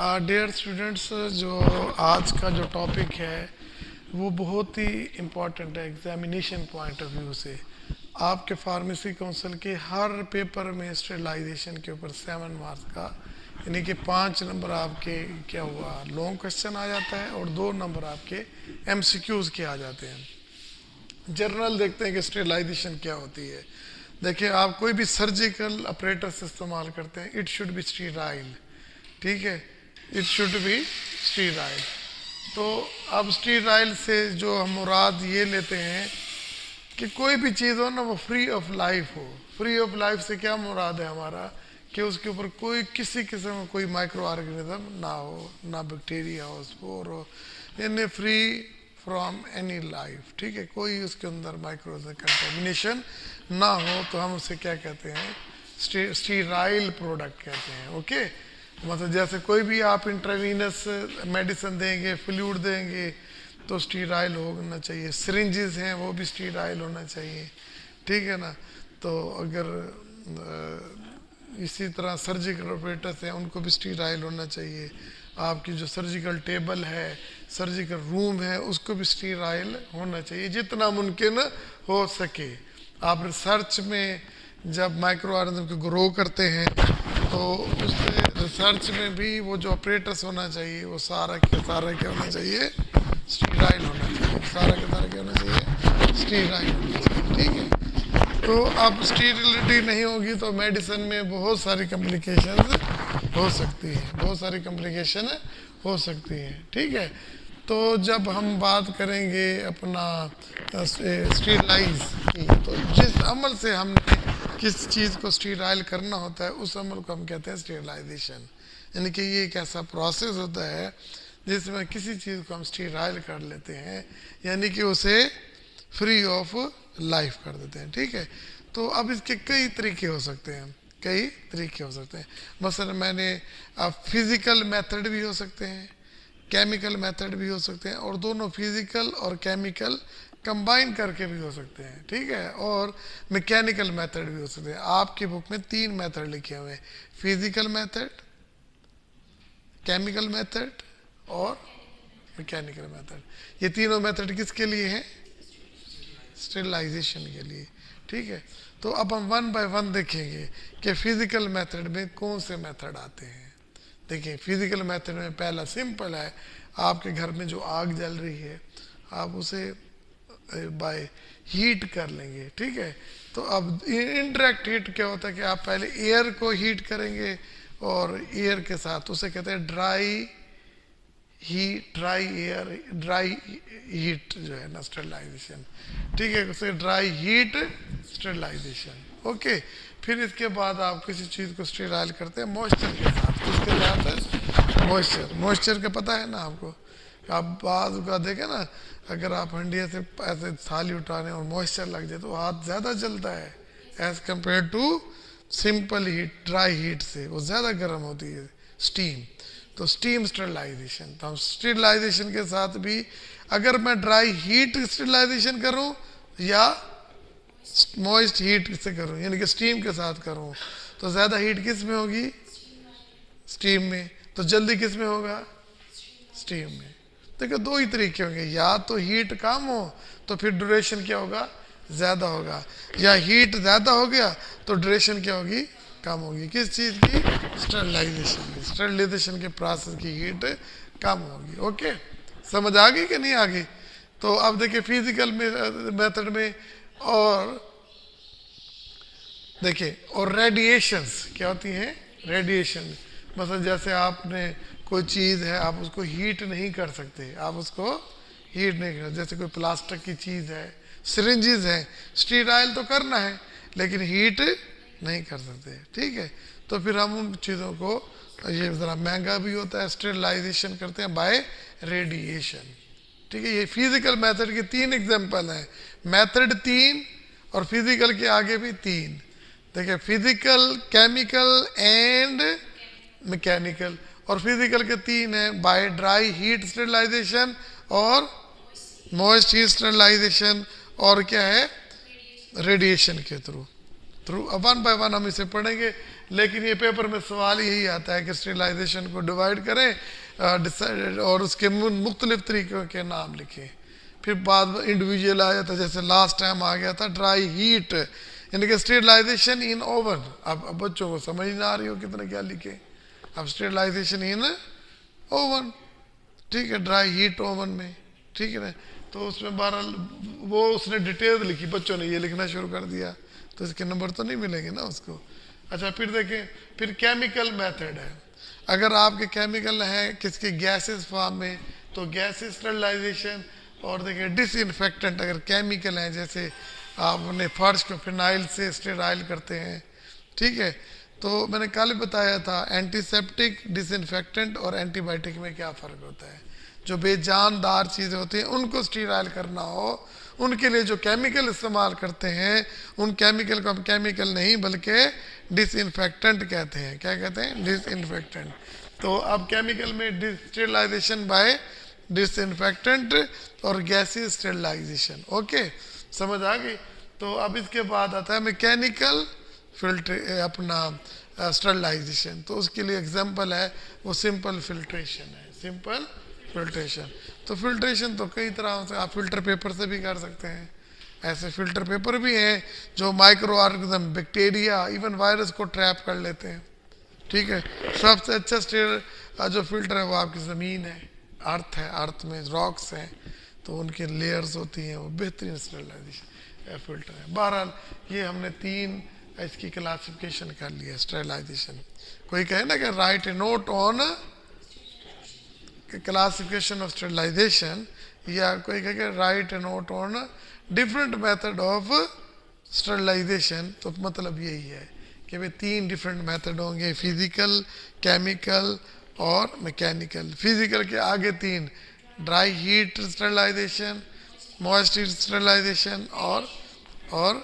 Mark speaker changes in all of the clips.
Speaker 1: Dear students जो आज का जो टॉपिक है, वो बहुत ही इंपॉर्टेंट है एग्जामिनेशन पॉइंट ऑफ़ व्यू से। आपके फार्मेसी काउंसिल के हर पेपर में स्टेलाइजेशन के ऊपर सेवन मार्क्स का, यानी कि पाँच नंबर आपके क्या हुआ लॉन्ग क्वेश्चन आ जाता है और दो नंबर आपके एम के आ जाते हैं। जर्नल देखते हैं कि स्टेलाइजेशन क्या होती है। देखिए, आप कोई भी सर्जिकल ऑपरेटर्स इस्तेमाल करते हैं इट शुड बी स्टीराइल ठीक है? इट शुड बी स्टीराइल तो अब स्टीराइल से जो हम मुराद ये लेते हैं कि कोई भी चीज़ हो ना वो फ्री ऑफ़ लाइफ हो। फ्री ऑफ़ लाइफ से क्या मुराद है हमारा? कि उसके ऊपर कोई किसी किस्म का कोई माइक्रो ऑर्गेनिज्म ना हो, ना बैक्टीरिया हो स्पोर हो, यानी फ्री फ्रॉम एनी लाइफ ठीक है? कोई उसके अंदर माइक्रो कंटेमिनेशन ना हो तो हम उसे क्या कहते हैं? स्टीराइल प्रोडक्ट कहते हैं। ओके मतलब जैसे कोई भी आप इंट्रावीनस मेडिसिन देंगे फ्लूड देंगे तो स्टीराइल होना चाहिए। सिरिंजेस हैं, वो भी स्टीराइल होना चाहिए। ठीक है ना? तो अगर इसी तरह सर्जिकल ऑपरेटर्स हैं, उनको भी स्टीराइल होना चाहिए। आपकी जो सर्जिकल टेबल है सर्जिकल रूम है, उसको भी स्टीराइल होना चाहिए, जितना मुमकिन हो सके। आप रिसर्च में जब माइक्रो ऑर्गेनिज्म को ग्रो करते हैं तो उस रिसर्च में भी वो जो ऑपरेटर्स होना चाहिए, वो सारा के सारा क्या होना चाहिए। स्टीराइल होना चाहिए, सारा के सारा क्या होना चाहिए। स्टीराइल होना चाहिए, ठीक है? तो अब स्टीरिलिटी नहीं होगी तो मेडिसिन में बहुत सारी कम्प्लिकेशन हो सकती है, बहुत सारी कम्प्लिकेशन हो सकती है, ठीक है? तो जब हम बात करेंगे अपना स्टीरलाइज की तो जिस अमल से हमने किस चीज़ को स्टीराइल करना होता है, उस अमल को हम कहते हैं स्टीरलाइजेशन यानी कि ये एक ऐसा प्रोसेस होता है, जिसमें किसी चीज़ को हम स्टीराइल कर लेते हैं, यानी कि उसे फ्री ऑफ़ लाइफ कर देते हैं, ठीक है? तो अब इसके कई तरीके हो सकते हैं, कई तरीके हो सकते हैं। मसलन मैंने, अब फ़िज़िकल मेथड भी हो सकते हैं केमिकल मेथड भी हो सकते हैं, और दोनों फ़िज़िकल और केमिकल कंबाइन करके भी हो सकते हैं, ठीक है? और मैकेनिकल मेथड भी हो सकते हैं। आपकी बुक में तीन मेथड लिखे हुए हैं। फ़िज़िकल मेथड केमिकल मेथड और मैकेनिकल मेथड ये तीनों मेथड किसके लिए हैं? स्टेलाइजेशन के लिए, ठीक है? तो अब हम वन बाय वन देखेंगे कि फ़िज़िकल मेथड में कौन से मेथड आते हैं। देखिए फ़िज़िकल मेथड में पहला सिंपल है, आपके घर में जो आग जल रही है, आप उसे बाय हीट कर लेंगे, ठीक है? तो अब इंटरेक्ट हीट क्या होता है कि आप पहले एयर को हीट करेंगे और एयर के साथ उसे कहते हैं ड्राई ही ड्राई एयर ड्राई हीट जो है ना स्टेरलाइजेशन ठीक है? उसे ड्राई हीट स्टेरलाइजेशन ओके फिर इसके बाद आप किसी चीज़ को स्टेराइल करते हैं मॉइस्चर के साथ, किसके साथ? मॉइस्चर मॉइस्चर का पता है ना आपको? आप बाद का देखें ना, अगर आप हंडिया से ऐसे थाली उठाने और मॉइस्चर लग जाए तो हाथ ज़्यादा जलता है as compare to simple heat dry heat से, वो ज़्यादा गर्म होती है स्टीम तो स्टीम स्टरलाइजेशन तो हम स्टरलाइजेशन के साथ भी अगर मैं ड्राई हीट स्टरलाइजेशन करूँ या मॉइस्ट हीट से करूँ, यानी कि स्टीम के साथ करूँ तो ज़्यादा हीट किसमें होगी? स्टीम में. तो जल्दी किसमें होगा? स्टीम में. देखो, दो ही तरीके होंगे। या तो हीट कम हो तो फिर ड्यूरेशन क्या होगा? ज़्यादा होगा। या हीट ज़्यादा हो गया तो ड्यूरेशन क्या होगी? कम होगी। किस चीज़ की? स्टरलाइजेशन की। स्टरलाइजेशन के प्रोसेस की हीट कम होगी। ओके समझ आ गई कि नहीं आ गई? तो अब देखिए फ़िज़िकल मेथड में और देखिए, और रेडिएशंस क्या होती हैं? रेडिएशन मतलब जैसे आपने कोई चीज़ है, आप उसको हीट नहीं कर सकते। आप उसको हीट नहीं कर जैसे कोई प्लास्टिक की चीज़ है सिरिंजेस है स्टीराइल तो करना है, लेकिन हीट नहीं कर सकते। ठीक है? तो फिर हम उन चीज़ों को, ये ज़रा महँगा भी होता है स्टेरलाइजेशन करते हैं बाय रेडिएशन ठीक है? ये फ़िज़िकल मेथड के तीन एग्जांपल हैं। मेथड तीन और फ़िज़िकल के आगे भी तीन। देखिए फ़िज़िकल केमिकल एंड मैकेनिकल और फ़िज़िकल के तीन है बाय ड्राई हीट स्टेरलाइजेशन और मॉइस्ट हीट स्टेरलाइजेशन और क्या है? रेडिएशन के through through one by one हम इसे पढ़ेंगे, लेकिन ये पेपर में सवाल यही आता है कि स्टेलाइजेशन को डिवाइड करें और उसके मुख्तलिफ़ तरीक़ों के नाम लिखें। फिर बाद में इंडिविजुअल आ जाता जैसे लास्ट टाइम आ गया था ड्राई हीट यानी कि स्टेलाइजेशन इन ओवन अब बच्चों को समझ ना आ रही हो कितने क्या लिखे। अब स्टेलाइजेशन इन ओवन ठीक है ड्राई हीट ओवन में. ठीक है ना? तो उसमें बारह, वो उसने डिटेल लिखी, बच्चों ने ये लिखना शुरू कर दिया। तो इसके नंबर तो नहीं मिलेंगे ना उसको। अच्छा फिर देखें, फिर केमिकल मेथड है। अगर आपके केमिकल हैं, किसके गैसेस फॉर्म में तो गैसेस स्टरलाइजेशन और देखिए डिसइनफेक्टेंट अगर केमिकल हैं, जैसे आप आपने फर्श को फिनाइल से स्टेराइल करते हैं। ठीक है? तो मैंने कल बताया था एंटीसेप्टिक डिसइनफेक्टेंट और एंटीबायोटिक में क्या फ़र्क होता है। जो बेजानदार चीज़ें होती हैं, उनको स्टीराइल करना हो, उनके लिए जो केमिकल इस्तेमाल करते हैं, उन केमिकल को हम केमिकल नहीं, बल्कि डिसइनफेक्टेंट कहते हैं। क्या कहते हैं? डिसइनफेक्टेंट तो अब केमिकल में स्टेलाइजेशन बाय डिसइनफेक्टेंट और गैसी स्टेलाइजेशन ओके समझ आ गई? तो अब इसके बाद आता है मैकेनिकल फ़िल्टर अपना स्टरलाइजेशन तो उसके लिए एग्जांपल है, वो सिंपल फिल्ट्रेशन है सिंपल फिल्ट्रेशन तो फिल्ट्रेशन तो कई तरह से आप फ़िल्टर पेपर से भी कर सकते हैं। ऐसे फ़िल्टर पेपर भी हैं जो micro organism bacteria even virus को ट्रैप कर लेते हैं। ठीक है? सबसे अच्छा स्टेर जो फ़िल्टर है वो आपकी ज़मीन है अर्थ है अर्थ में रॉक्स हैं तो उनकी लेयर्स होती हैं, वो बेहतरीन स्टेलाइजेशन फ़िल्टर है। बहरहाल, ये हमने तीन इसकी क्लासिफिकेशन कर लिया स्टेलाइजेशन कोई कहे ना कि write a note on classification of sterilization या कोई कहे write a note on different method of sterilization तो मतलब यही है कि भाई तीन डिफरेंट मेथड होंगे फ़िज़िकल केमिकल और मैकेनिकल फ़िज़िकल के आगे तीन dry heat sterilization moist heat और और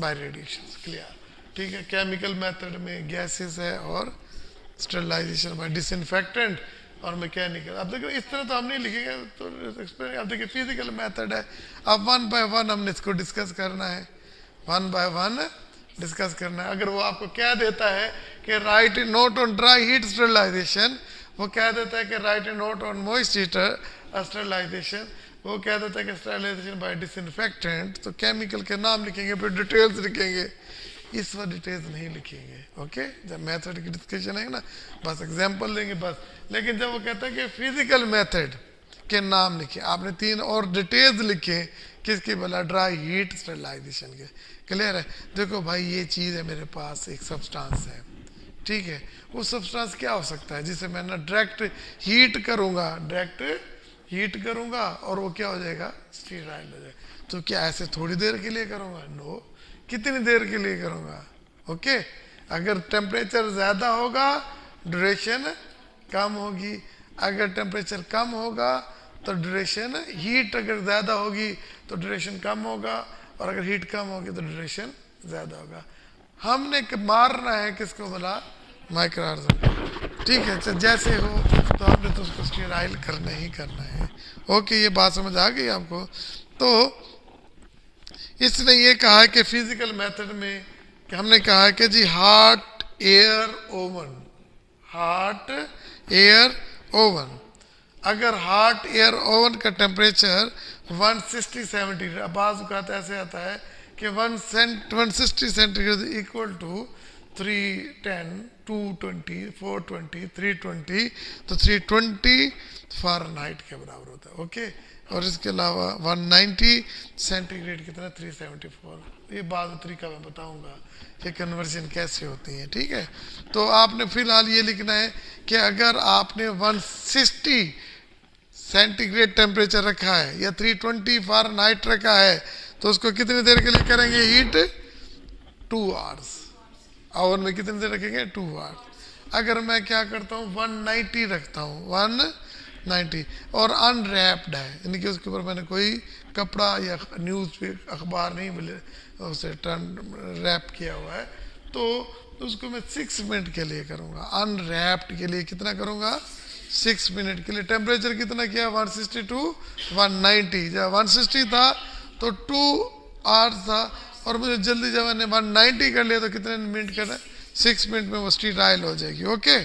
Speaker 1: बाय रेडिएशन क्लियर ठीक है? केमिकल मेथड में गैसेस है और स्टरलाइजेशन बाय डिसइनफेक्टेंट और मैकेनिकल अब देखो, इस तरह तो हम नहीं लिखेंगे तो अब देखिए फ़िज़िकल मेथड है। अब वन बाय वन हमने इसको डिस्कस करना है। वन बाय वन डिस्कस करना है। अगर वो आपको क्या देता है कि write note on dry heat sterilization वो क्या देता है कि write note on moist heater sterilization वो क्या देता है कि स्टरलाइजेशन बाय डिसइनफेक्टेंट तो केमिकल के नाम लिखेंगे, फिर डिटेल्स लिखेंगे। इस पर डिटेल्स नहीं लिखेंगे ओके जब मेथड की डिस्कशन है ना, बस एग्जांपल देंगे बस। लेकिन जब वो कहता है कि फ़िज़िकल मेथड के नाम लिखे, आपने तीन और डिटेल्स लिखे, किसकी बोला? ड्राई हीट स्टरलाइजेशन के। क्लियर है? देखो भाई, ये चीज़ है मेरे पास, एक सब्सटेंस है। ठीक है? वो सब्सटेंस क्या हो सकता है? जिसे मैं ना डायरेक्ट हीट करूँगा। डायरेक्ट हीट करूँगा और वो क्या हो जाएगा? स्टीराइल हो जाएगा। तो क्या ऐसे थोड़ी देर के लिए करूँगा? नो कितनी देर के लिए करूँगा? ओके अगर टेम्परेचर ज़्यादा होगा ड्यूरेशन कम होगी। अगर टेम्परेचर कम होगा तो ड्यूरेशन हीट अगर ज़्यादा होगी तो ड्यूरेशन कम होगा। और अगर हीट कम होगी तो ड्यूरेशन ज़्यादा होगा। हमने मारना है किसको बोला? माइक्रोआर्जम ठीक है अच्छा जैसे हो तो हमने तो उसको स्टीराइल करना ही करना है। ओके ये बात समझ आ गई आपको? तो इसने ये कहा कि फ़िज़िकल मेथड में, कि हमने कहा कि जी hot air oven hot air oven अगर हार्ट एयर ओवन का टेम्परेचर 160 सेवेंटी आवाज़ कहता ऐसे आता है कि one cent one sixty centigrade equal to three ten two twenty four twenty three twenty तो थ्री ट्वेंटी फार नाइट के बराबर होता है ओके और इसके अलावा 190 सेंटीग्रेड कितना 374 ये बाद तरीका मैं बताऊँगा कि कन्वर्जन कैसे होती है, ठीक है? तो आपने फ़िलहाल ये लिखना है कि अगर आपने 160 सेंटीग्रेड टेम्परेचर रखा है या 320 फार नाइट रखा है तो उसको कितनी देर के लिए करेंगे? हीट टू आवर्स ओवन में कितने देर रखेंगे? टू आवर्स अगर मैं क्या करता हूँ? 190 रखता हूँ। वन नाइन्टी और अनरैप्ड है। यानी कि उसके ऊपर मैंने कोई कपड़ा या न्यूज़ अखबार नहीं मिले, उसे टर्न रैप किया हुआ है। तो उसको मैं सिक्स मिनट के लिए करूँगा। अनरैप्ड के लिए कितना करूँगा? सिक्स मिनट के लिए। टेम्परेचर कितना किया? One sixty to one ninety जब वन सिक्सटी था। तो टू आवर्स था। और मुझे जल्दी जब मैंने वन नाइन्टी कर लिया तो कितने मिनट करना सिक्स मिनट में वो स्ट्रीट आयल हो जाएगी, ओके?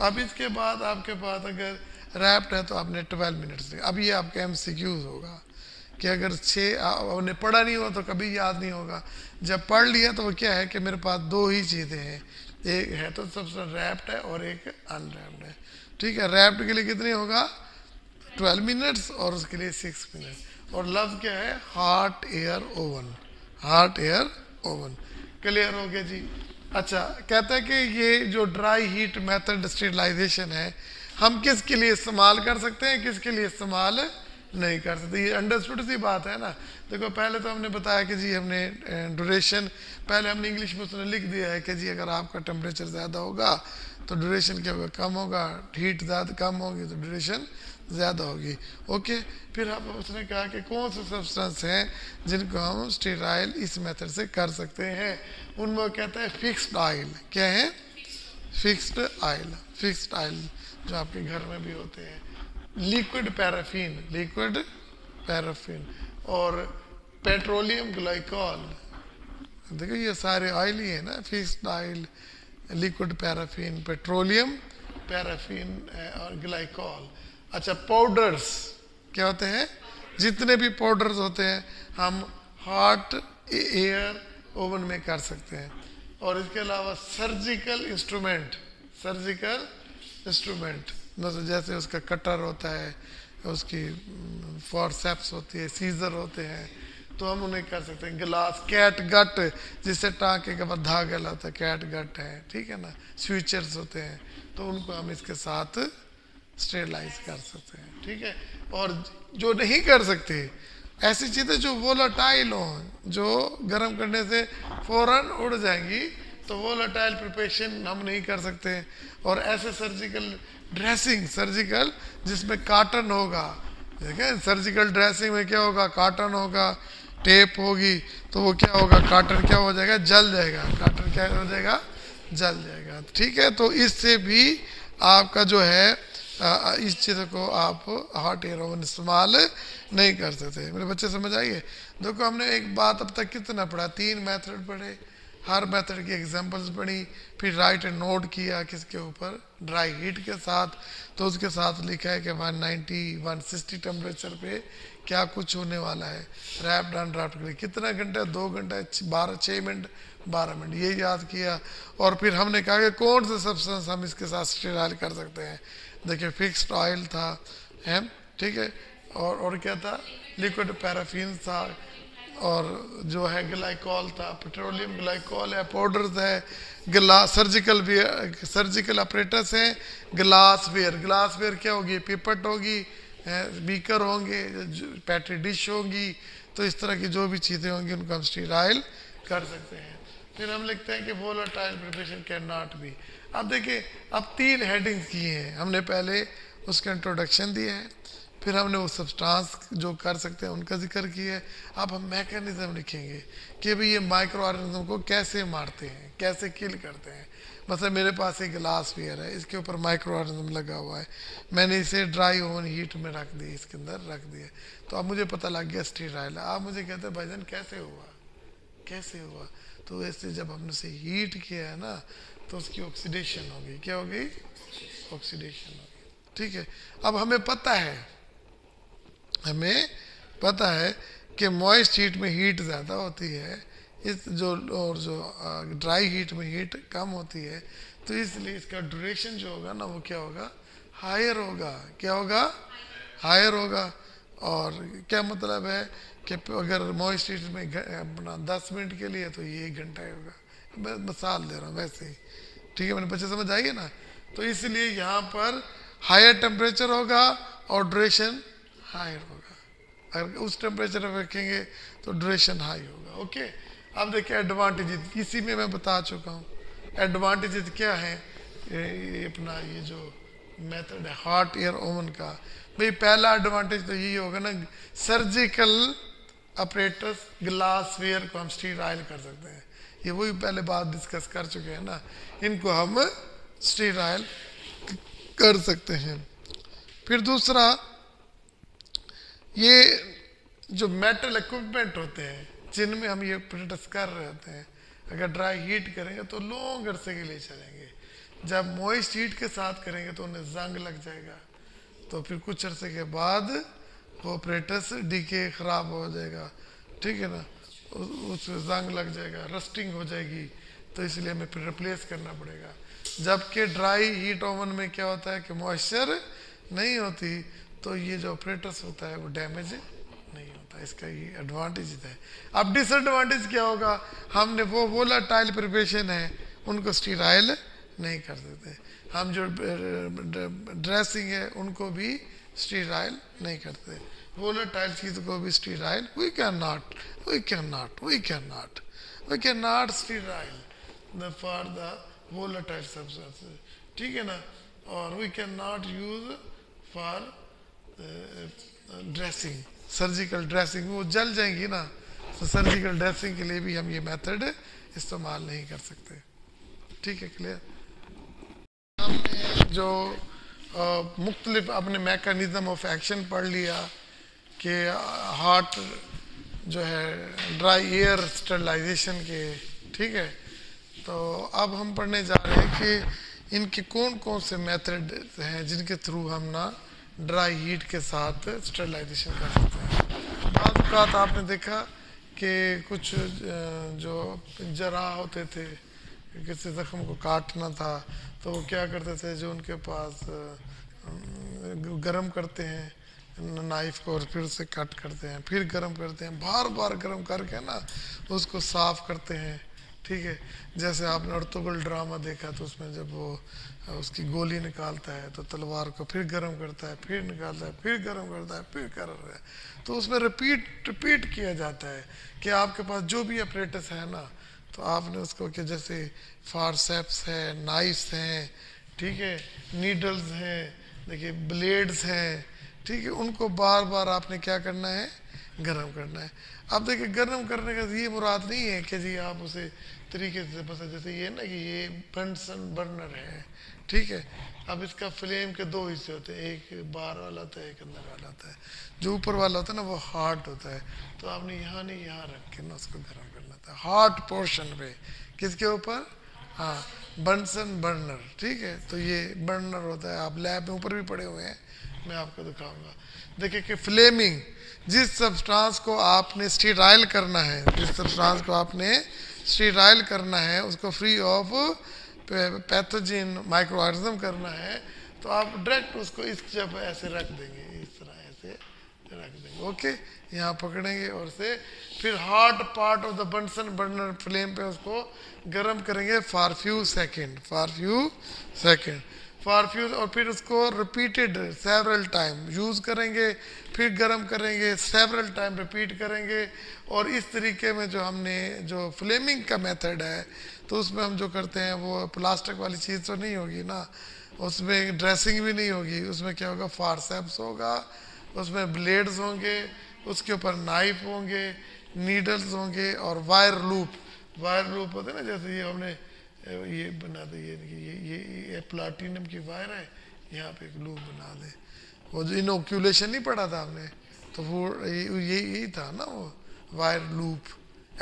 Speaker 1: अब इसके बाद आपके पास अगर रैप्ट है तो आपने ट्वेल्व मिनट्स अब ये आपका एम होगा कि अगर छः आपने पढ़ा नहीं हुआ तो कभी याद नहीं होगा। जब पढ़ लिया तो वो क्या है कि मेरे पास दो ही चीज़ें हैं। एक है तो सबसे रैप्ट है और एक अनरैप्ड है। ठीक है, रैप्ड के लिए कितने होगा? ट्वेल्व मिनट्स और उसके लिए सिक्स मिनट और लव क्या है? Hot air oven. Hot air oven. Clear हो गया जी? अच्छा कहते हैं कि ये जो ड्राई हीट मेथड स्टेरिलाइजेशन है, हम किसके लिए इस्तेमाल कर सकते हैं, किसके लिए इस्तेमाल नहीं कर सकते? ये अंडरस्टूड सी बात है ना? देखो, पहले तो हमने बताया कि जी हमने ड्यूरेशन पहले हमने इंग्लिश में उसने लिख दिया है कि जी अगर आपका टेम्परेचर ज़्यादा होगा तो ड्यूरेशन क्या होगा? कम होगा हीट ज़्यादा कम होगी तो ड्यूरेशन ज़्यादा होगी। ओके? फिर आप उसने कहा कि कौन से सब्सटेंस हैं जिनको हम स्टेराइल इस मेथड से कर सकते हैं? उनमें कहता है फिक्स्ड ऑयल क्या है? फिक्स्ड ऑयल फिक्स्ड ऑयल जो आपके घर में भी होते हैं। लिक्विड पैराफिन लिक्विड पैराफिन और पेट्रोलियम ग्लाइकॉल देखो ये सारे ऑयल ही है ना। Fixed oil liquid paraffin petroleum paraffin और ग्लाइकॉल अच्छा पाउडर्स क्या होते हैं? जितने भी पाउडर्स होते हैं, हम हॉट एयर ओवन में कर सकते हैं। और इसके अलावा सर्जिकल इंस्ट्रूमेंट सर्जिकल इंस्ट्रूमेंट मतलब जैसे उसका कटर होता है, उसकी फॉरसेप्स होती है सीजर होते हैं तो हम उन्हें कर सकते हैं। गिलास कैट गट जिससे टाँके के बाद धागा लाता है कैट गट है, ठीक है ना? स्विचर्स होते हैं तो उनको हम इसके साथ स्टेरलाइज कर सकते हैं, ठीक है? और जो नहीं कर सकते, ऐसी चीज़ें जो वोलाटाइल हो जो गर्म करने से फ़ौरन उड़ जाएँगी तो वोलाटाइल प्रिपरेशन हम नहीं कर सकते। और ऐसे सर्जिकल ड्रेसिंग सर्जिकल जिसमें काटन होगा ठीक है सर्जिकल ड्रेसिंग में क्या होगा? काटन होगा टेप होगी तो वो क्या होगा? काटन क्या हो जाएगा? जल जाएगा। काटन क्या हो जाएगा? जल जाएगा। ठीक है? तो इससे भी आपका जो है इस चीज़ को आप हॉट एयर ओवन इस्तेमाल नहीं कर सकते। मेरे बच्चे समझ आइए? देखो, हमने एक बात अब तक कितना पढ़ा? तीन मेथड पढ़े, हर मेथड की एग्जांपल्स पढ़ी, फिर राइट एंड नोट किया किसके ऊपर? ड्राई हीट के साथ तो उसके साथ लिखा है कि 190 160 टेम्परेचर पे क्या कुछ होने वाला है? रैप डाउन ड्राफ्ट के लिए कितना घंटा? दो घंटा बारह छः मिनट, बारह मिनट, ये याद किया। और फिर हमने कहा कि कौन से सब्सटेंस हम इसके साथ स्टेराइल कर सकते हैं? देखिए फिक्स्ड ऑयल था, है? ठीक है? और और क्या था? लिक्विड पैराफिन था, और जो है ग्लाइकॉल था पेट्रोलियम ग्लाइकॉल है पाउडर्स है glass surgical ware surgical operators हैं ग्लास वेयर ग्लास वेयर क्या होगी? पिपट होगी। बीकर होंगे पैट्री डिश होगी तो इस तरह की जो भी चीज़ें होंगी, उनको हम स्टीराइल कर सकते हैं। फिर हम लिखते हैं कि volatile preparation can not be अब देखिए, अब तीन हेडिंग्स किए हैं। हमने पहले उसका इंट्रोडक्शन दिया है, फिर हमने वो सब्सटेंस जो कर सकते हैं, उनका ज़िक्र किया है। अब हम मैकेनिज्म लिखेंगे कि भाई ये माइक्रो ऑर्गेनिज्म को कैसे मारते हैं, कैसे किल करते हैं। मतलब मेरे पास एक ग्लास वेयर है, इसके ऊपर माइक्रो ऑर्गेनिज्म लगा हुआ है। मैंने इसे ड्राई ओवन हीट में रख दी, इसके अंदर रख दिया तो अब मुझे पता लग गया स्टीराइल आप मुझे कहते हैं, भाईजान, कैसे हुआ? कैसे हुआ? तो ऐसे जब हमने से हीट किया है ना तो उसकी ऑक्सीडेशन होगी क्या हो गई? ऑक्सीडेशन होगी ठीक है। अब हमें पता है, हमें पता है कि मॉइस्ट हीट में हीट ज़्यादा होती है इस जो, और जो ड्राई हीट में हीट कम होती है तो इसलिए इसका ड्यूरेशन जो होगा ना, वो क्या होगा? हायर होगा। क्या होगा? हायर होगा। और क्या मतलब है कि अगर मॉइस्ट में अपना दस मिनट के लिए तो ये एक घंटा ही होगा। मैं मिसाल दे रहा हूँ, वैसे ही। ठीक है, मैंने बच्चे समझ आइए ना? तो इसलिए यहाँ पर हायर टेम्परेचर होगा और ड्यूरेशन हायर होगा। अगर उस टेम्परेचर में रखेंगे तो ड्यूरेशन हाई होगा। ओके अब देखिए एडवांटेज इसी में मैं बता चुका हूँ। एडवांटेज क्या है? ये अपना ये जो मेथड है हॉट एयर ओवन का। भाई, पहला एडवांटेज तो यही होगा ना सर्जिकल ऑपरेटर्स ग्लास वेयर को हम स्टील आयल कर सकते हैं। ये वही पहले बात डिस्कस कर चुके हैं ना। इनको हम स्टील आयल कर सकते हैं। फिर दूसरा, ये जो मेटल इक्विपमेंट होते हैं जिनमें हम ये प्रेटस कर रहे होते हैं, अगर ड्राई हीट करेंगे तो लॉन्ग अरसे के लिए चलेंगे। जब मॉइस्ट हीट के साथ करेंगे तो उन्हें जंग लग जाएगा। तो फिर कुछ अरसे के बाद वो ऑपरेटस डीके ख़राब हो जाएगा। ठीक है ना? उस जंग लग जाएगा रस्टिंग हो जाएगी। तो इसलिए हमें फिर रिप्लेस करना पड़ेगा। जबकि ड्राई हीट ओवन में क्या होता है कि मॉइस्चर नहीं होती तो ये जो ऑपरेटस होता है वो डैमेज होता इसका ये एडवांटेज है अब डिसएडवांटेज क्या होगा? हमने वो बोला टाइल प्रिपरेशन है, उनको स्टीराइल नहीं कर देते हम जो ड्रेसिंग है, उनको भी स्टीराइल नहीं करते। बोला टाइल चीज़ को भी sterile we can not we can not we can not we can not sterile the for the volatile सब ठीक है ना? और we can not use for dressing surgical dressing वो जल जाएँगी ना तो सर्जिकल ड्रेसिंग के लिए भी हम ये मेथड इस्तेमाल नहीं कर सकते। ठीक है क्लियर हमने जो मुख्तलिफ़ अपने मैकेनिज्म ऑफ़ एक्शन पढ़ लिया कि हार्ट जो है ड्राई एयर स्टरलाइजेशन के, ठीक है? तो अब हम पढ़ने जा रहे हैं कि इनके कौन कौन से मेथड हैं जिनके थ्रू हम ना ड्राई हीट के साथ स्टरलाइजेशन कर सकते हैं। बाद आपने देखा कि कुछ जो जरा होते थे, किसी जख्म को काटना था तो वो क्या करते थे जो उनके पास गर्म करते हैं नाइफ को और फिर उसे कट करते हैं, फिर गर्म करते हैं बार बार गर्म करके ना उसको साफ़ करते हैं, ठीक है? जैसे आपने अर्तुगल ड्रामा देखा तो उसमें जब वो उसकी गोली निकालता है तो तलवार को फिर गर्म करता है, फिर निकालता है, फिर गर्म करता है, फिर कर रहा है। तो उसमें रिपीट रिपीट किया जाता है कि आपके पास जो भी अपरेटस है ना तो आपने उसको कि जैसे फारसेप्स है नाइफ्स हैं, ठीक है नीडल्स हैं, देखिए ब्लेड्स हैं, ठीक है, उनको बार बार आपने क्या करना है? गर्म करना है। अब देखिए, गर्म करने का ये मुराद नहीं है कि जी आप उसे तरीके से, बस जैसे ये ना कि ये बंसन बर्नर है ठीक है? अब इसका फ्लेम के दो हिस्से होते हैं, एक बाहर वाला होता है, एक अंदर वाला होता है। जो ऊपर वाला होता है ना, वो हार्ट होता है। तो आपने यहाँ नहीं यहाँ रख के ना उसको गर्म करना था। हार्ड पोर्शन पे। किसके ऊपर? हाँ बंसन बर्नर ठीक है? तो ये बर्नर होता है। आप लैब में ऊपर भी पड़े हुए हैं। मैं आपको दिखाऊँगा। देखिए कि फ्लेमिंग जिस सब्सटेंस को आपने स्टीराइल करना है, जिस सब्सटेंस को आपने स्टीराइल करना है, उसको फ्री ऑफ़ पैथोजिन माइक्रोऑर्गेनिज्म करना है तो आप डायरेक्ट उसको इस जब ऐसे रख देंगे, इस तरह ऐसे रख देंगे। ओके यहाँ पकड़ेंगे और से फिर hard part of the Bunsen burner flame पे उसको गर्म करेंगे for few second for few second for fuse और फिर उसको रिपीटेड सेवरल टाइम यूज़ करेंगे, फिर गर्म करेंगे सेवरल टाइम रिपीट करेंगे। और इस तरीके में जो हमने, जो फ्लेमिंग का मेथड है तो उसमें हम जो करते हैं वो प्लास्टिक वाली चीज़ तो नहीं होगी ना। उसमें ड्रेसिंग भी नहीं होगी। उसमें क्या होगा? फारसेप्स होगा उसमें ब्लेड्स होंगे उसके ऊपर नाइफ होंगे नीडल्स होंगे और वायर लूप वायर लूप होते ना जैसे ये हमने ये बना दे ये ये ये, ये प्लाटिनम की वायर है यहाँ पे एक लूप बना दे। वो जो इनोक्यूलेशन नहीं पढ़ा था हमने तो वो ये यही था ना वो वायर लूप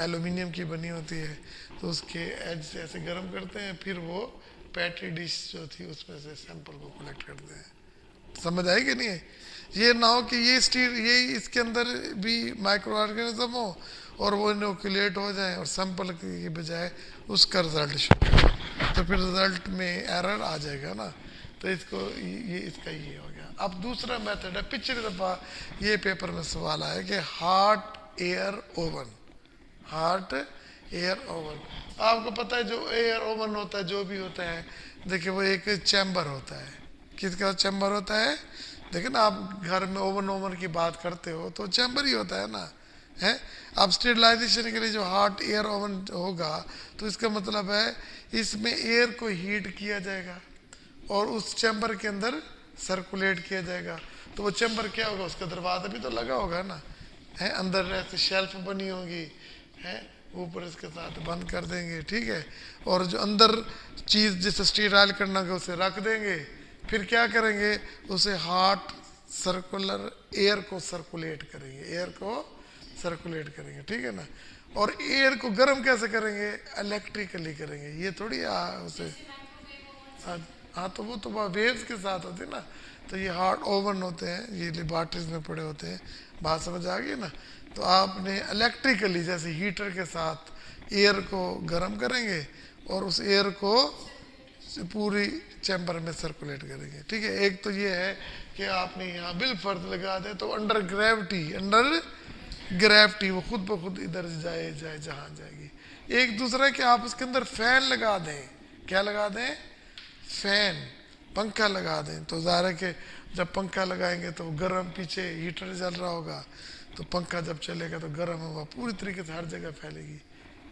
Speaker 1: एलुमिनियम की बनी होती है तो उसके एज ऐसे गर्म करते हैं, फिर वो पैटी डिश जो थी उसमें से सैंपल को कलेक्ट करते हैं। समझ आई कि नहीं? ये ना हो कि ये स्टील, ये इसके अंदर भी माइक्रो ऑर्गेनिज्म हो और वो इनोकुलेट हो जाए और सैंपल की बजाय उसका रिज़ल्ट शो तो फिर रिज़ल्ट में एरर आ जाएगा ना? तो इसको, ये, इसका ये हो गया। अब दूसरा मेथड है, पिछली दफ़ा ये पेपर में सवाल आया कि hot air oven hot air oven आपको पता है जो एयर ओवन होता है, जो भी होता है, देखिए वो एक चैम्बर होता है। किसका चैम्बर होता है? देखिए ना, आप घर में ओवन ओवन की बात करते हो तो चैम्बर ही होता है ना, है? अब स्टेरिलाइजेशन के लिए जो हार्ट एयर ओवन होगा तो इसका मतलब है, इसमें एयर को हीट किया जाएगा, और उस चैम्बर के अंदर सर्कुलेट किया जाएगा। तो वो चैम्बर क्या होगा? उसका दरवाज़ा भी तो लगा होगा ना, है? अंदर ऐसे शेल्फ बनी होगी है ऊपर इसके साथ बंद कर देंगे ठीक है? और जो अंदर चीज़ जिसे स्टीराइल करना है उसे रख देंगे। फिर क्या करेंगे? उसे हार्ट सर्कुलर एयर को सर्कुलेट करेंगे एयर को सर्कुलेट करेंगे ठीक है ना? और एयर को गर्म कैसे करेंगे? इलेक्ट्रिकली करेंगे। ये थोड़ी आ, उसे हाँ, तो वो तो वेव्स के साथ होते ना? तो ये हार्ट ओवन होते हैं ये लेबार्टरीज में पड़े होते हैं। बात समझ आ गई ना? तो आपने इलेक्ट्रिकली जैसे हीटर के साथ एयर को गर्म करेंगे और उस एयर को पूरी चैम्बर में सर्कुलेट करेंगे। ठीक है? एक तो ये है कि आपने यहाँ बिल फर्द लगा दे तो अंडर ग्रेविटी अंडर ग्रेविटी वो खुद ब खुद इधर जाए जाए, जहाँ जाएगी। एक दूसरा कि आप उसके अंदर फ़ैन लगा दें। क्या लगा दें? फ़ैन पंखा लगा दें। तो ज़ाहिर है कि जब पंखा लगाएँगे तो गर्म पीछे हीटर जल रहा होगा। तो पंखा जब चलेगा तो गर्म हवा पूरी तरीके से हर जगह फैलेगी।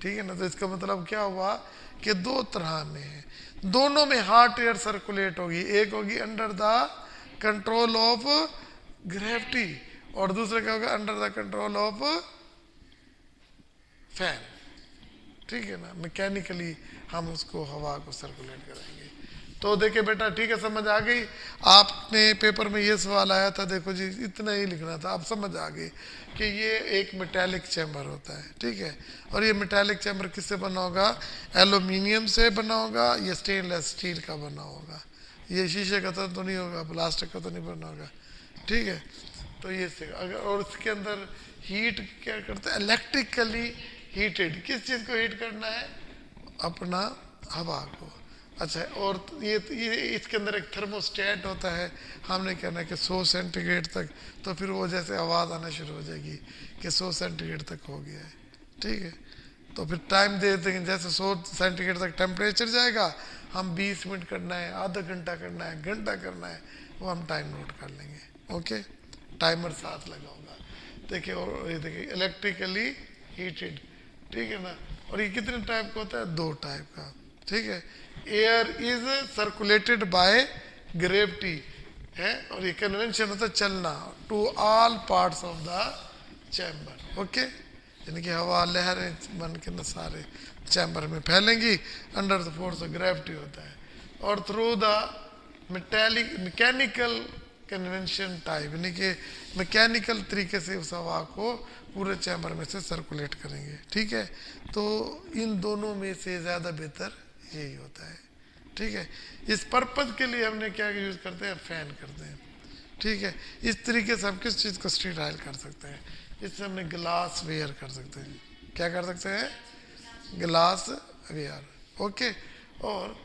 Speaker 1: ठीक है ना? तो इसका मतलब क्या हुआ कि दो तरह में है। दोनों में हार्ट एयर सर्कुलेट होगी। एक होगी under the control of gravity और दूसरा क्या होगा under the control of fan ठीक है ना? मैकेनिकली हम उसको हवा को सर्कुलेट करेंगे तो देखे बेटा ठीक है समझ आ गई। आपने पेपर में ये सवाल आया था देखो जी इतना ही लिखना था। आप समझ आ गई कि ये एक मेटेलिक चैम्बर होता है ठीक है? और ये मेटेलिक चैम्बर किससे बना होगा? एलुमिनियम से बना होगा या स्टेनलेस स्टील का बना होगा? ये शीशे का तो, नहीं होगा प्लास्टिक का तो नहीं बना होगा ठीक है? तो ये अगर और इसके अंदर हीट क्या करते हैं? इलेक्ट्रिकली हीटेड किस चीज़ को हीट करना है? अपना हवा को। अच्छा और ये, ये इसके अंदर एक थर्मोस्टेट होता है। हमने कहना है कि 100 सेंटीग्रेड तक तो फिर वो जैसे आवाज़ आना शुरू हो जाएगी कि 100 सेंटीग्रेड तक हो गया है। ठीक है? तो फिर टाइम दे देंगे। जैसे 100 सेंटीग्रेड तक टेम्परेचर जाएगा हम 20 मिनट करना है आधा घंटा करना है घंटा करना है वो हम टाइम नोट कर लेंगे। ओके टाइमर साथ लगा होगा देखिए और ये देखिए इलेक्ट्रिकली हीटेड ठीक है ना? और ये कितने टाइप का होता है? दो टाइप का। ठीक है? Air is circulated by gravity है? और ये कन्वेंशन होता है चलना to all parts of the chamber okay यानी कि हवा, लहरें बन के न सारे चैम्बर में फैलेंगी under the force of gravity होता है। और through the metallic mechanical convention type यानी कि मैकेनिकल तरीके से उस हवा को पूरे चैम्बर में से सर्कुलेट करेंगे, ठीक है? तो इन दोनों में से ज़्यादा बेहतर यही होता है। ठीक है? इस पर्पज के लिए हमने क्या यूज़ करते हैं? फ़ैन करते हैं। ठीक है? इस तरीके से हम किस चीज़ को स्ट्रीट आयल कर सकते हैं? इससे हमने गिलास वेयर कर सकते हैं। क्या कर सकते हैं? गिलास वेयर ओके और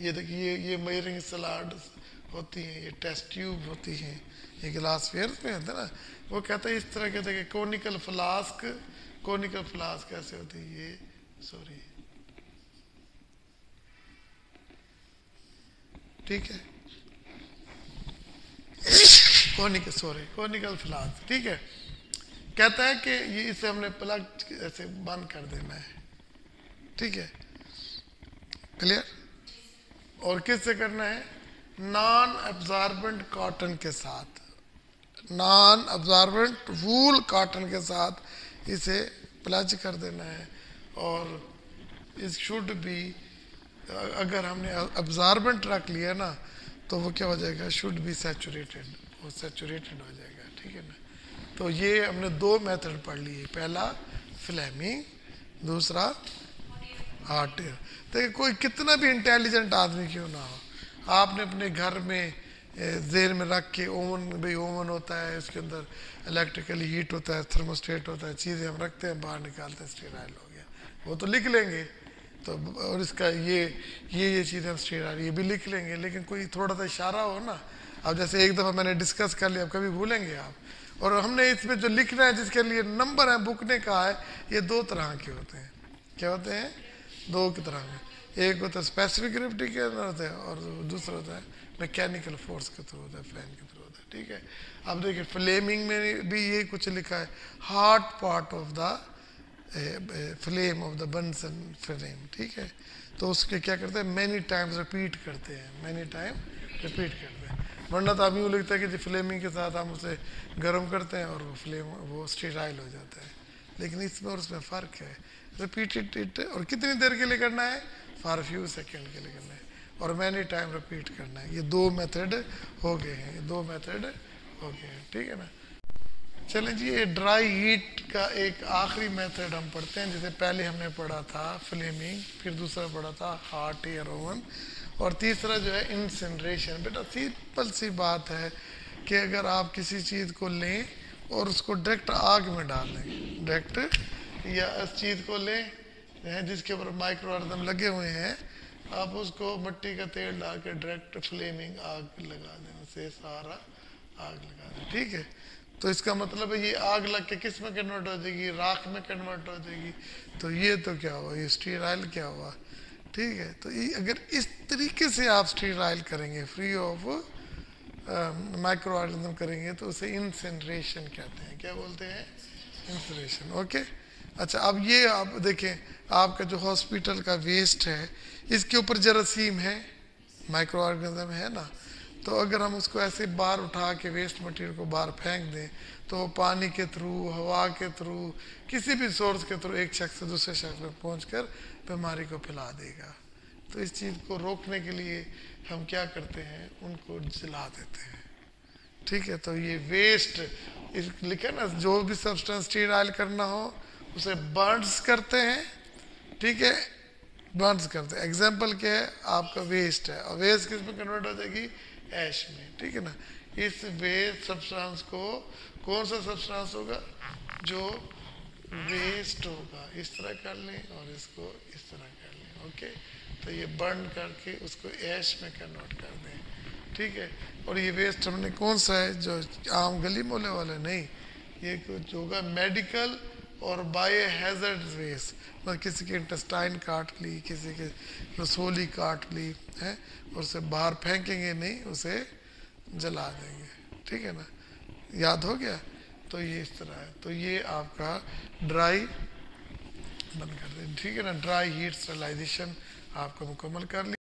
Speaker 1: ये देखिए, ये ये मयरिंग सलाड होती हैं, ये टेस्ट ट्यूब होती हैं, ये गिलास वेयर में होते ना? वो कहते हैं इस तरह के, देखिए कोनिकल फ्लास्क कोनिकल फ्लास्क कैसे होती है, ये सॉरी ठीक है? कोनिकल सॉरी कोनिकल फ्लास्क ठीक है? कहता है कि ये इसे हमने प्लग ऐसे बंद कर देना है। ठीक है? क्लियर और किससे करना है? नॉन एब्जॉर्बेंट कॉटन के साथ। नॉन एब्जॉर्बेंट वूल कॉटन के साथ इसे प्लज कर देना है। और इस शुड बी अगर हमने अब्जार्बेंट रख लिया ना तो वो क्या हो जाएगा? शुड बी सेचूरेटेड वो सेचुरेटेड हो जाएगा, ठीक है ना? तो ये हमने दो मेथड पढ़ लिए। पहला फ्लैमिंग दूसरा हार्ट देखिए, कोई कितना भी इंटेलिजेंट आदमी क्यों ना हो? आपने अपने घर में जेर में रख के ओवन, भाई ओवन होता है, उसके अंदर इलेक्ट्रिकली हीट होता है थर्मोस्टेट होता है, चीज़ें हम रखते हैं, बाहर निकालते हैं स्टेराइल हो गया। वो तो लिख लेंगे। तो और इसका ये ये ये चीज़ें हम स्ट्रेट आ रही ये भी लिख लेंगे, लेकिन कोई थोड़ा सा इशारा हो ना। अब जैसे एक दफ़ा मैंने डिस्कस कर लिया, अब कभी भूलेंगे आप। और हमने इसमें जो लिखना है, जिसके लिए नंबर है बुक ने कहा है, ये दो तरह के होते हैं। क्या होते हैं? दो की तरह के। एक होता है स्पेसिफिक ग्रेविटी के अंदर होता है, और दूसरा होता है मैकेनिकल फोर्स के थ्रू होता है फ़ैन के थ्रू होता है। ठीक है? अब देखिए फ्लेमिंग में भी यही कुछ लिखा है। Hot part of the flame of the Bunsen flame ठीक है? तो उसके क्या करते हैं? मैनी टाइम्स रिपीट करते हैं मैनी टाइम रिपीट करते हैं। वरना तो अभी वो लगता है कि जी फ्लेमिंग के साथ हम उसे गर्म करते हैं और वो फ्लेम वो स्टेराइल हो जाता है। लेकिन इसमें और उसमें फ़र्क है। रिपीटेड इट और कितनी देर के लिए करना है? फॉर फ्यू सेकेंड के लिए करना है। और मैनी टाइम रिपीट करना है। ये दो मेथड हो गए हैं, ये दो मेथड हो गए हैं, ठीक है ना? चलें जी, ये ड्राई हीट का एक आखिरी मेथड हम पढ़ते हैं, जैसे पहले हमने पढ़ा था फ्लेमिंग फिर दूसरा पढ़ा था हार्ट एयर ओवन और तीसरा जो है इंसनरेशन बेटा सिंपल सी बात है कि अगर आप किसी चीज़ को लें और उसको डायरेक्ट आग में डाल दें डायरेक्ट या इस चीज़ को लें जिसके ऊपर माइक्रो अर्दम लगे हुए हैं, आप उसको मिट्टी का तेल डाल के डायरेक्ट फ्लेमिंग आग लगा दें, उसे सारा आग लगा दें। ठीक है? तो इसका मतलब है ये आग लग के किसमें कन्वर्ट हो जाएगी? राख में कन्वर्ट हो जाएगी। तो ये तो क्या हुआ? ये स्टील ऑयल क्या हुआ? ठीक है तो ये अगर इस तरीके से आप स्टील ऑयल करेंगे फ्री ऑफ़ माइक्रो ऑर्गेनिज्म करेंगे तो उसे इंसेंट्रेशन कहते हैं। क्या बोलते हैं? इंसरेशन ओके अच्छा अब ये आप देखें, आपका जो हॉस्पिटल का वेस्ट है, इसके ऊपर जरासीम है? माइक्रो ऑर्गेनिज्म है ना? तो अगर हम उसको ऐसे बाहर उठा के वेस्ट मटेरियल को बाहर फेंक दें तो वो पानी के थ्रू हवा के थ्रू किसी भी सोर्स के थ्रू एक शख्स से दूसरे शख्स में पहुँच बीमारी को फैला देगा। तो इस चीज़ को रोकने के लिए हम क्या करते हैं? उनको जला देते हैं। ठीक है तो ये वेस्ट लिखे ना, जो भी सब्सटेंस स्टील ऑयल करना हो, उसे बर्न्स करते हैं। ठीक है बर्न्स करते हैं। एग्ज़ाम्पल क्या है? आपका वेस्ट है। और वेस्ट किसमें कन्वर्ट हो जाएगी? ऐश में, ठीक है ना? इस वेस्ट सब्सटेंस को, कौन सा सब्सटेंस होगा? जो वेस्ट होगा। इस तरह कर लें और इसको इस तरह कर लें ओके तो ये बर्न करके उसको ऐश में कन्वर्ट कर दें, ठीक है? और ये वेस्ट हमने कौन सा है? जो आम गली मोले वाले? नहीं, ये कुछ होगा मेडिकल और बाय हैजर्ड वेस्ट मतलब किसी की इंटेस्टाइन काट ली, किसी की रसोली काट ली, है, और उसे बाहर फेंकेंगे नहीं, उसे जला देंगे। ठीक है ना? याद हो गया? तो ये इस तरह है। तो ये आपका ड्राई बंद कर दें। ठीक है ना? ड्राई हीट स्टरलाइजेशन आपको मुकम्मल कर लिया।